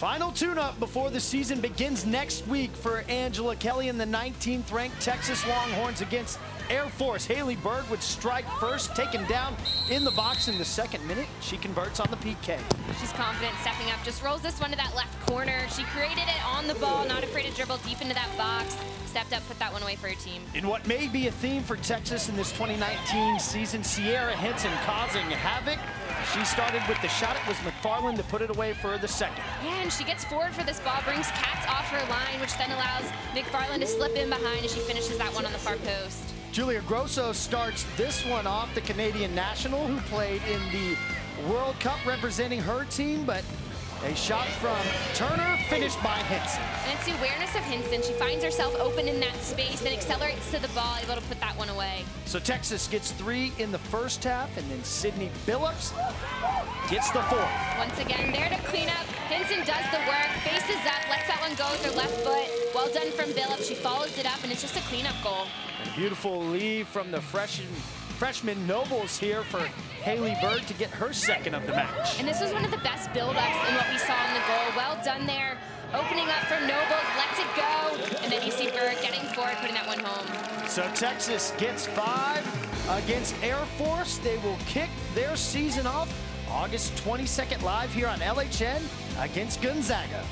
Final tune-up before the season begins next week for Angela Kelly and the 19th ranked Texas Longhorns against Air Force. Haley Berg would strike first, taken down in the box in the second minute. She converts on the PK. She's confident stepping up, just rolls this one to that left corner. She created it on the ball, not afraid to dribble deep into that box. Stepped up, put that one away for her team. In what may be a theme for Texas in this 2019 season, Cyera Hintzen causing havoc. She started with the shot. It was McFarland to put it away for the second. Yeah, and she gets forward for this ball, brings Katz off her line, which then allows McFarland to slip in behind as she finishes that one on the far post. Julia Grosso starts this one off, the Canadian national who played in the World Cup representing her team, but a shot from Turner, finished by Hintzen. And it's the awareness of Hintzen. She finds herself open in that space, then accelerates to the ball, able to put that one away. So Texas gets three in the first half, and then Sydney Billups gets the fourth. Once again, there to clean up. Hintzen does the work, faces up, lets that one go with her left foot. Well done from Billups. She follows it up, and it's just a cleanup goal. A beautiful lead from the freshman, freshman Nobles here for Haley Berg to get her second of the match. And this was one of the best build-ups in what we saw in the goal. Well done there. Opening up for Nobles, lets it go. And then you see Berg getting forward, putting that one home. So Texas gets five against Air Force. They will kick their season off August 22nd live here on LHN against Gonzaga.